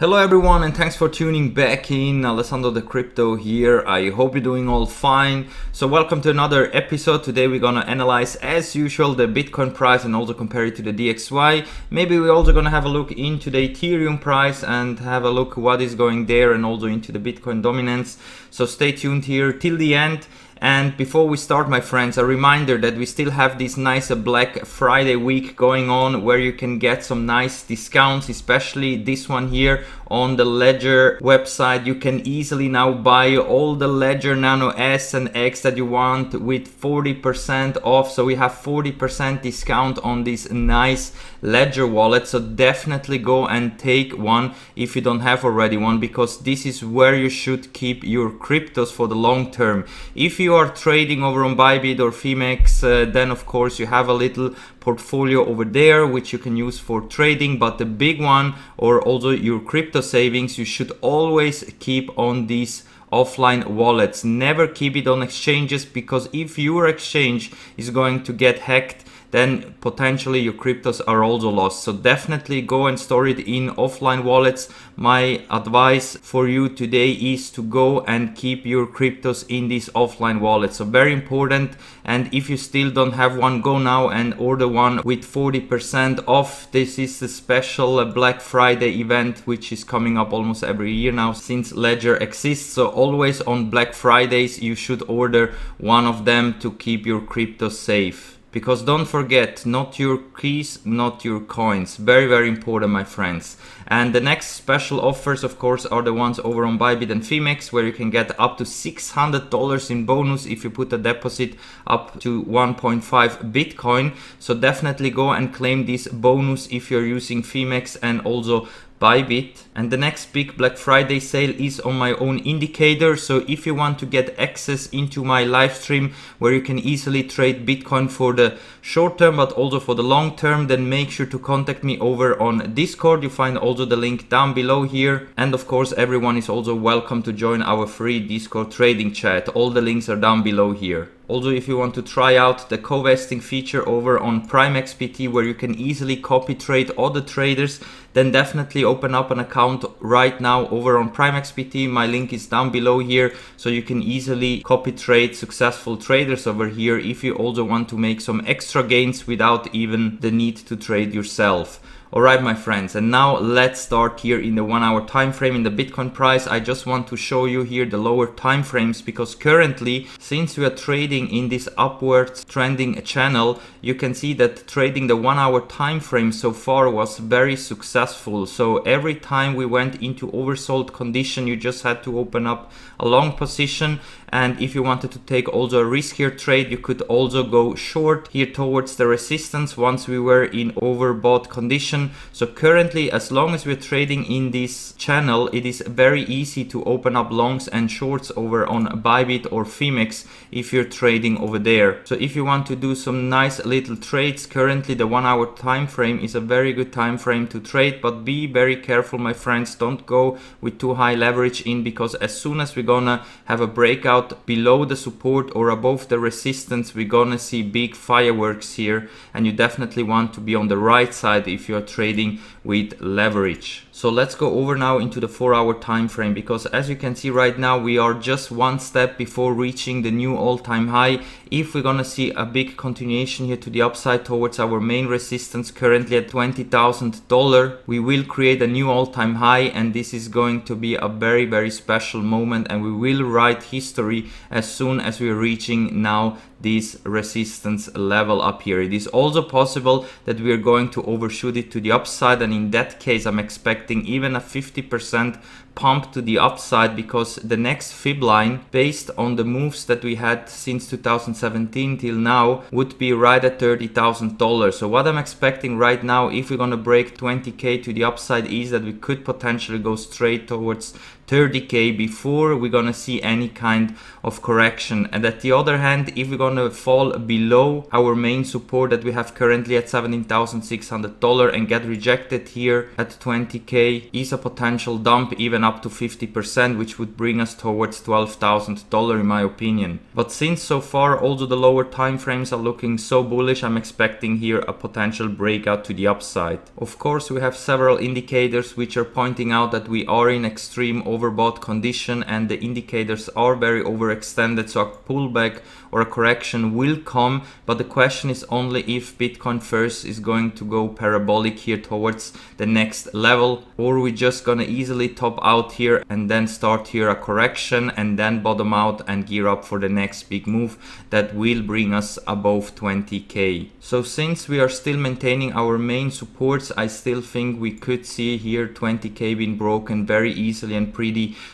Hello everyone and thanks for tuning back in. Alessandro De Crypto here. I hope you're doing all fine. So welcome to another episode. Today we're gonna analyze as usual the Bitcoin price and also compare it to the DXY. Maybe we're also gonna have a look into the Ethereum price and have a look what is going there and also into the Bitcoin dominance. So stay tuned here till the end. And before we start, my friends, a reminder that we still have this nice uh, Black Friday week going on where you can get some nice discounts, especially this one here on the Ledger website. You can easily now buy all the Ledger Nano S and X that you want with 40% off. So we have 40% discount on this nice Ledger wallet. So definitely go and take one if you don't have already one because this is where you should keep your cryptos for the long term. If you are trading over on Bybit or Phemex, uh, then of course you have a little portfolio over there which you can use for trading. But the big one or also your crypto savings you should always keep on these offline wallets. Never keep it on exchanges because if your exchange is going to get hacked then potentially your cryptos are also lost. So definitely go and store it in offline wallets. My advice for you today is to go and keep your cryptos in these offline wallets. So very important. And if you still don't have one, go now and order one with 40% off. This is the special Black Friday event, which is coming up almost every year now since Ledger exists. So always on Black Fridays, you should order one of them to keep your crypto safe because don't forget not your keys not your coins. Very very important my friends. And the next special offers of course are the ones over on Bybit and Phemex where you can get up to $600 in bonus if you put a deposit up to 1.5 Bitcoin. So definitely go and claim this bonus if you're using Phemex and also Bybit. And the next big Black Friday sale is on my own indicator. So if you want to get access into my live stream where you can easily trade Bitcoin for the short term but also for the long term, then make sure to contact me over on Discord. You find also the link down below here. And of course, everyone is also welcome to join our free Discord trading chat. All the links are down below here. Also, if you want to try out the co-vesting feature over on Prime XBT where you can easily copy trade other traders, then definitely open up an account right now over on Prime XBT. My link is down below here so you can easily copy trade successful traders over here if you also want to make some extra gains without even the need to trade yourself. Alright my friends and now let's start here in the one hour time frame in the Bitcoin price. I just want to show you here the lower time frames because currently since we are trading in this upwards trending channel you can see that trading the one hour time frame so far was very successful. So every time we went into oversold condition you just had to open up a long position and if you wanted to take also a riskier trade you could also go short here towards the resistance once we were in overbought condition so currently as long as we're trading in this channel it is very easy to open up longs and shorts over on Bybit or Phemex if you're trading over there so if you want to do some nice little trades currently the one hour time frame is a very good time frame to trade but be very careful my friends don't go with too high leverage in because as soon as we're gonna have a breakout below the support or above the resistance, we're gonna see big fireworks here. And you definitely want to be on the right side if you're trading with leverage. So let's go over now into the 4 hour time frame because as you can see right now we are just one step before reaching the new all-time high. If we're gonna see a big continuation here to the upside towards our main resistance currently at $20,000 we will create a new all-time high and this is going to be a very very special moment and we will write history as soon as we're reaching now this resistance level up here. It is also possible that we are going to overshoot it to the upside and in that case I'm expecting even a 50% pump to the upside because the next fib line based on the moves that we had since 2017 till now would be right at $30,000. So what I'm expecting right now if we're gonna break 20k to the upside is that we could potentially go straight towards 30k before we're gonna see any kind of correction and at the other hand if we're gonna fall below our main support that we have currently at $17,600 and get rejected here at 20k is a potential dump even up to 50%, which would bring us towards $12,000 in my opinion. But since so far also the lower time frames are looking so bullish, I'm expecting here a potential breakout to the upside. Of course, we have several indicators which are pointing out that we are in extreme overbought condition and the indicators are very overextended, so a pullback or a correction will come, but the question is only if Bitcoin first is going to go parabolic here towards the next level or we just gonna easily top out here and then start here a correction and then bottom out and gear up for the next big move that will bring us above 20k. So since we are still maintaining our main supports, I still think we could see here 20k being broken very easily and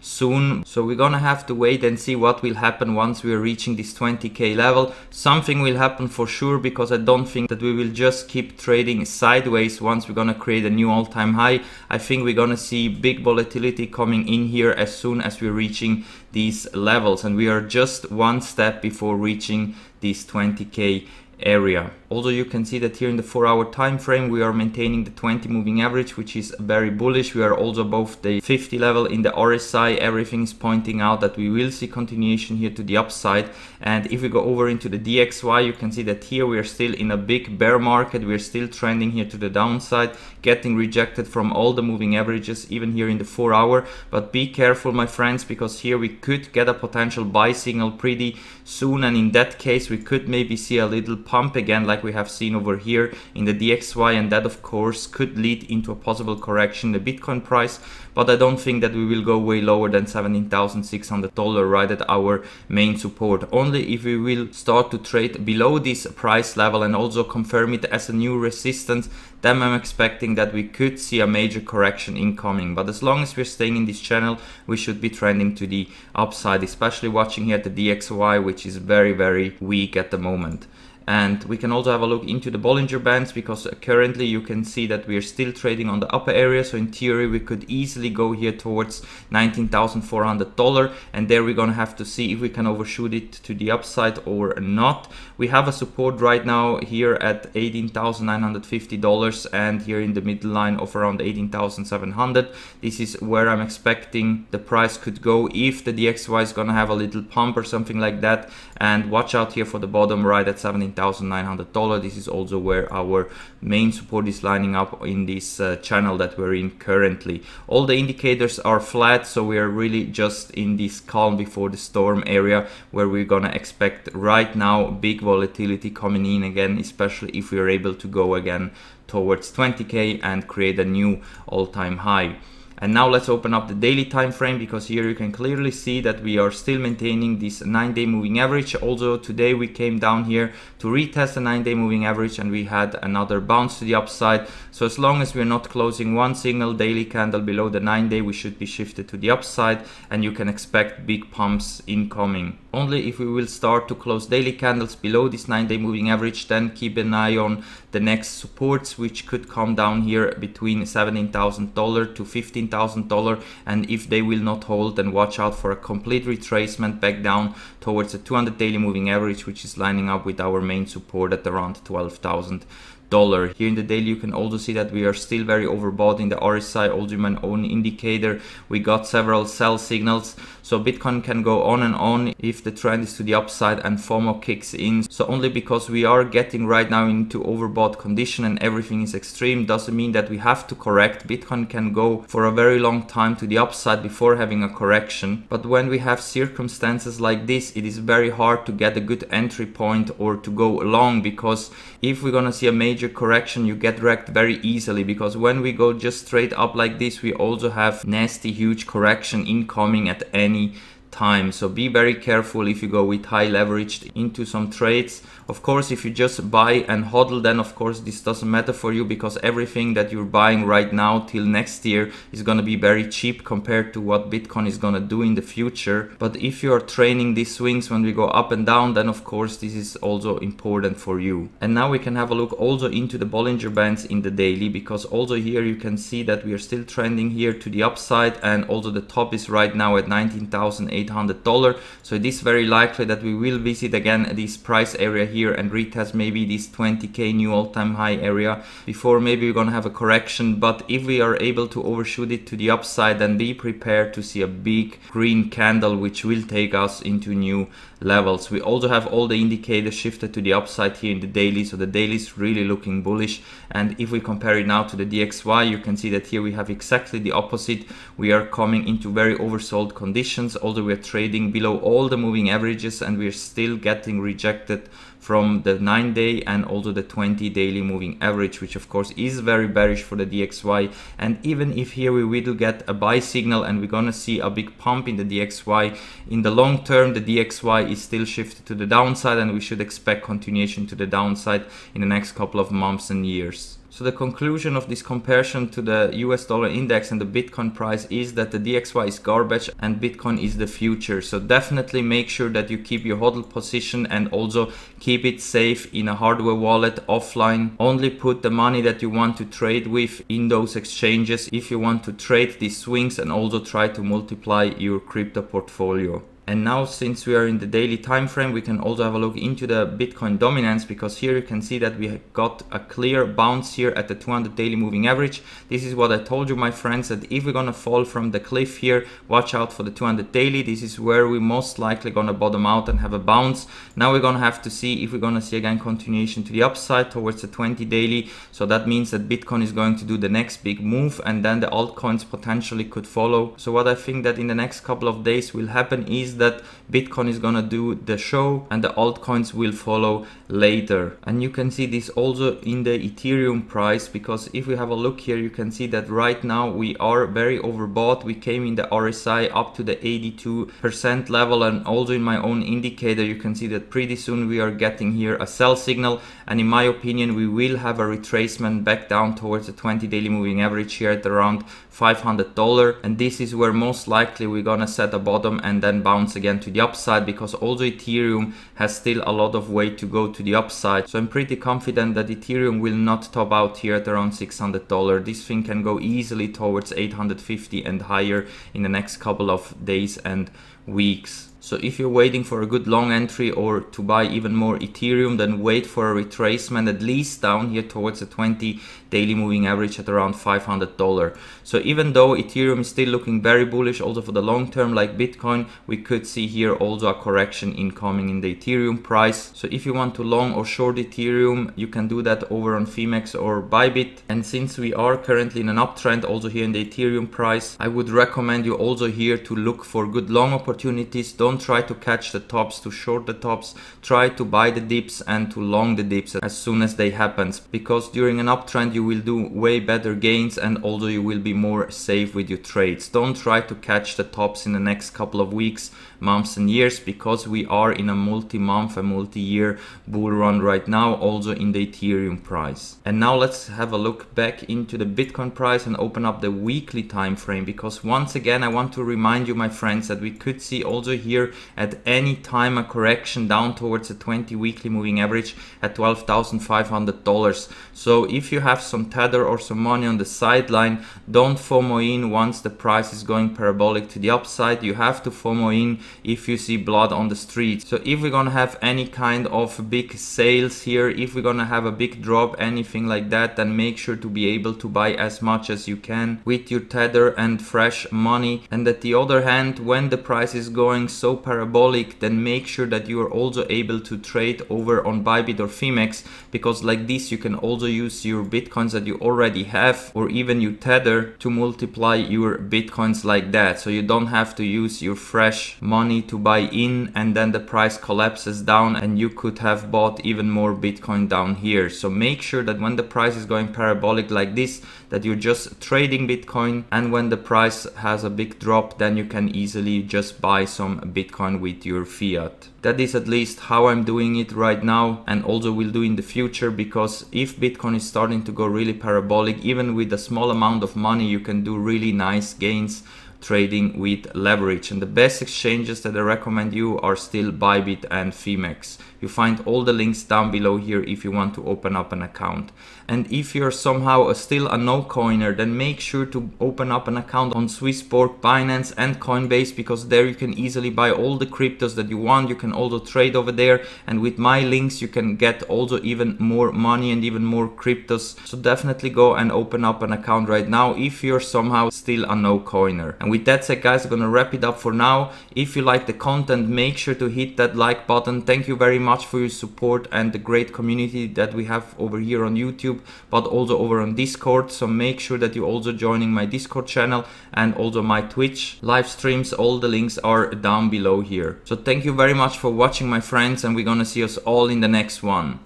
soon. So we're gonna have to wait and see what will happen once we are reaching this 20k level. Something will happen for sure because I don't think that we will just keep trading sideways once we're gonna create a new all-time high. I think we're gonna see big volatility coming in here as soon as we're reaching these levels and we are just one step before reaching these 20k area. Also you can see that here in the 4 hour time frame we are maintaining the 20 moving average which is very bullish. We are also above the 50 level in the RSI. Everything is pointing out that we will see continuation here to the upside and if we go over into the DXY you can see that here we are still in a big bear market. We are still trending here to the downside getting rejected from all the moving averages even here in the 4 hour but be careful my friends because here we could get a potential buy signal pretty soon and in that case we could maybe see a little pump again like we have seen over here in the DXY and that of course could lead into a possible correction in the Bitcoin price but I don't think that we will go way lower than $17,600 right at our main support. Only if we will start to trade below this price level and also confirm it as a new resistance, then I'm expecting that we could see a major correction incoming. But as long as we're staying in this channel, we should be trending to the upside, especially watching here the DXY, which is very, very weak at the moment. And we can also have a look into the Bollinger Bands because uh, currently you can see that we are still trading on the upper area. So in theory, we could easily go here towards $19,400. And there we're going to have to see if we can overshoot it to the upside or not. We have a support right now here at $18,950 and here in the middle line of around 18,700. This is where I'm expecting the price could go if the DXY is going to have a little pump or something like that. And watch out here for the bottom right at 17,000. $1,900. This is also where our main support is lining up in this uh, channel that we're in currently. All the indicators are flat, so we are really just in this calm before the storm area where we're gonna expect right now big volatility coming in again, especially if we are able to go again towards 20k and create a new all-time high. And now let's open up the daily time frame because here you can clearly see that we are still maintaining this 9 day moving average. Also today we came down here to retest the 9 day moving average and we had another bounce to the upside. So as long as we're not closing one single daily candle below the 9 day we should be shifted to the upside and you can expect big pumps incoming. Only if we will start to close daily candles below this 9 day moving average then keep an eye on the next supports which could come down here between $17,000 to $15,000 and if they will not hold then watch out for a complete retracement back down towards the 200 daily moving average which is lining up with our main support at around 12,000 dollar. Here in the daily you can also see that we are still very overbought in the RSI Alderman own indicator. We got several sell signals so Bitcoin can go on and on if the trend is to the upside and FOMO kicks in. So only because we are getting right now into overbought condition and everything is extreme doesn't mean that we have to correct. Bitcoin can go for a very long time to the upside before having a correction. But when we have circumstances like this, it is very hard to get a good entry point or to go long because if we're gonna see a major correction, you get wrecked very easily because when we go just straight up like this, we also have nasty huge correction incoming at any time. So be very careful if you go with high leveraged into some trades. Of course, if you just buy and hodl, then of course this doesn't matter for you because everything that you're buying right now till next year is going to be very cheap compared to what Bitcoin is going to do in the future. But if you're training these swings when we go up and down, then of course this is also important for you. And now we can have a look also into the Bollinger Bands in the daily because also here you can see that we are still trending here to the upside and also the top is right now at 19,000 $800 so it is very likely that we will visit again this price area here and retest maybe this 20k new all-time high area before maybe we're gonna have a correction. But if we are able to overshoot it to the upside then be prepared to see a big green candle which will take us into new levels. We also have all the indicators shifted to the upside here in the daily so the daily is really looking bullish. And if we compare it now to the DXY you can see that here we have exactly the opposite. We are coming into very oversold conditions although we are trading below all the moving averages and we're still getting rejected from the 9 day and also the 20 daily moving average which of course is very bearish for the DXY and even if here we will get a buy signal and we're gonna see a big pump in the DXY in the long term the DXY is still shifted to the downside and we should expect continuation to the downside in the next couple of months and years. So the conclusion of this comparison to the US dollar index and the Bitcoin price is that the DXY is garbage and Bitcoin is the future. So definitely make sure that you keep your hodl position and also keep it safe in a hardware wallet offline. Only put the money that you want to trade with in those exchanges if you want to trade these swings and also try to multiply your crypto portfolio. And now since we are in the daily time frame, we can also have a look into the Bitcoin dominance because here you can see that we got a clear bounce here at the 200 daily moving average. This is what I told you, my friends, that if we're gonna fall from the cliff here, watch out for the 200 daily. This is where we most likely gonna bottom out and have a bounce. Now we're gonna have to see if we're gonna see again continuation to the upside towards the 20 daily. So that means that Bitcoin is going to do the next big move and then the altcoins potentially could follow. So what I think that in the next couple of days will happen is that Bitcoin is gonna do the show and the altcoins will follow later. And you can see this also in the Ethereum price because if we have a look here, you can see that right now we are very overbought. We came in the RSI up to the 82% level and also in my own indicator, you can see that pretty soon we are getting here a sell signal. And in my opinion, we will have a retracement back down towards the 20 daily moving average here at around $500. And this is where most likely we're gonna set a bottom and then bounce again to the upside because also Ethereum has still a lot of way to go to the upside. So I'm pretty confident that Ethereum will not top out here at around $600. This thing can go easily towards 850 and higher in the next couple of days and weeks. So if you're waiting for a good long entry or to buy even more Ethereum, then wait for a retracement at least down here towards the 20 daily moving average at around $500. So even though Ethereum is still looking very bullish also for the long term like Bitcoin, we could see here also a correction incoming in the Ethereum price. So if you want to long or short Ethereum, you can do that over on Phemex or Bybit. And since we are currently in an uptrend also here in the Ethereum price, I would recommend you also here to look for good long opportunities. Don't try to catch the tops, to short the tops. Try to buy the dips and to long the dips as soon as they happen. Because during an uptrend you will do way better gains and also you will be more safe with your trades. Don't try to catch the tops in the next couple of weeks, months and years because we are in a multi-month and multi-year bull run right now also in the Ethereum price. And now let's have a look back into the Bitcoin price and open up the weekly time frame because once again I want to remind you my friends that we could see also here here at any time a correction down towards the 20 weekly moving average at $12,500. So if you have some tether or some money on the sideline, don't FOMO in once the price is going parabolic to the upside. You have to FOMO in if you see blood on the street. So if we're gonna have any kind of big sales here, if we're gonna have a big drop, anything like that, then make sure to be able to buy as much as you can with your tether and fresh money. And at the other hand, when the price is going so parabolic, then make sure that you are also able to trade over on Bybit or Phemex because like this you can also use your Bitcoins that you already have or even your Tether to multiply your Bitcoins like that. So you don't have to use your fresh money to buy in and then the price collapses down and you could have bought even more Bitcoin down here. So make sure that when the price is going parabolic like this, that you're just trading Bitcoin and when the price has a big drop, then you can easily just buy some Bitcoin Bitcoin with your fiat. That is at least how I'm doing it right now and also will do in the future because if Bitcoin is starting to go really parabolic, even with a small amount of money, you can do really nice gains trading with leverage. And the best exchanges that I recommend you are still Bybit and Phemex. You find all the links down below here if you want to open up an account. And if you're somehow still a no coiner, then make sure to open up an account on Swissborg, Binance, and Coinbase because there you can easily buy all the cryptos that you want. You can also trade over there. And with my links, you can get also even more money and even more cryptos. So definitely go and open up an account right now if you're somehow still a no coiner. And with that said, guys, I'm gonna wrap it up for now. If you like the content, make sure to hit that like button. Thank you very much for your support and the great community that we have over here on YouTube, but also over on Discord. So make sure that you're also joining my Discord channel and also my Twitch live streams. All the links are down below here. So thank you very much for watching my friends and we're gonna see us all in the next one.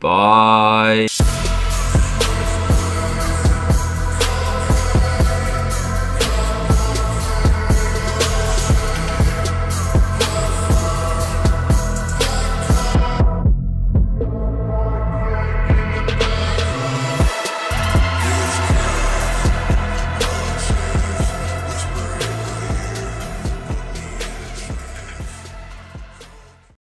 Bye.